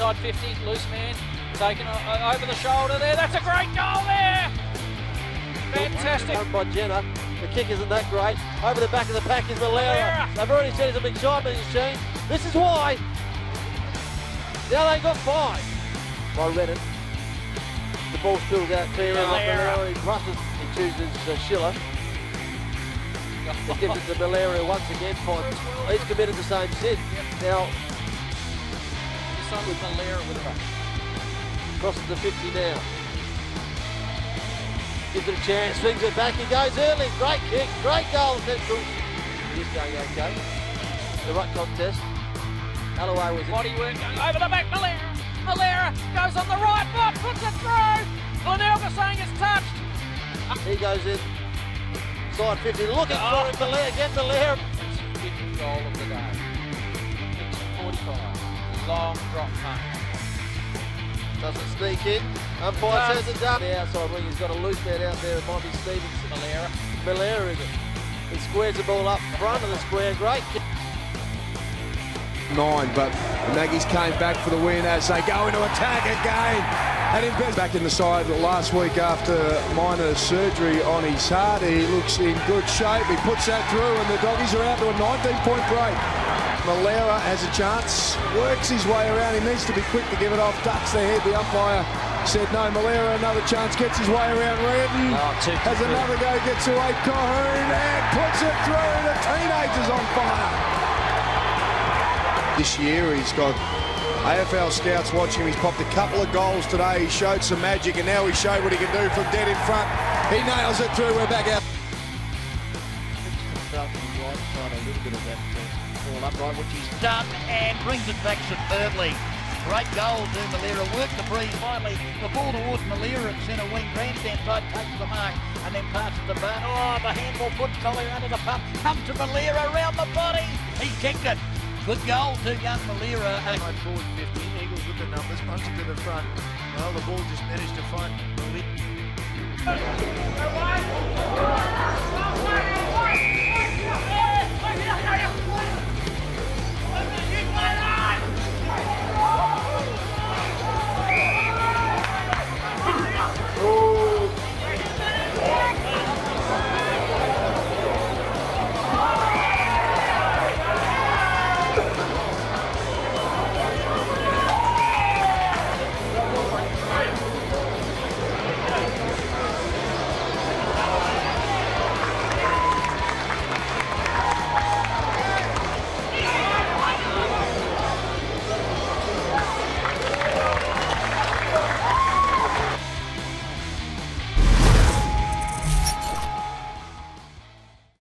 inside 50, loose man, taken over the shoulder there. That's a great goal there. Fantastic. Done by Jenner. The kick isn't that great. Over the back of the pack is. Milera. They've already said he's a big shot machine. This is why. Now they got five by Redden. The ball spills out clear. Milera. Milera. He crosses. He chooses uh, Schiller. He gives it to Milera once again. Finds. He's committed the same sin. Now One with Milera with a crosses the 50 now. Gives it a chance, swings it back, he goes early. Great kick, great goal, Central. He's going okay. The right contest. Alloway was body work going over the back. Milera. Milera goes on the right foot, puts it through. Glenelga saying it's touched. He goes in. Side 50, looking Oh. for it. Milera, get Milera. It's the goal of the day. It's 45. Long drop punt. Doesn't sneak in. Umpire Does. says it's done. The outside wing, he's got a loose man out there. It might be Stevenson. Milera. Milera is it. He squares the ball up front of the square. Great kick. nine, but the Maggies came back for the win as they go into attack again. And invest back in the side last week after minor surgery on his heart. He looks in good shape. He puts that through, and the doggies are out to a 19-point break. Milera has a chance, works his way around. He needs to be quick to give it off. Ducks the head. The umpire said no. Milera another chance, gets his way around Redden. Oh, has quick. another go, gets away Cohoon and puts it through. The teenagers on fire. This year he's got AFL scouts watching him. He's popped a couple of goals today. He showed some magic and now he showed what he can do from dead in front. He nails it through. We're back out. From the right side, a little bit of that uh, fall upright, which he's done and brings it back superbly. Great goal to Milera, worked the breeze finally. The ball towards Milera at centre wing, grandstand side, takes the mark and then passes the burn. Oh, the handball puts Collier under the pump, comes to Milera around the body. He kicked it. Good goal to young Milera. And Right forward 15, Eagles with the numbers, punch it to the front. Well, the ball just managed to find lid